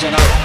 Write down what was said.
Cenab-ı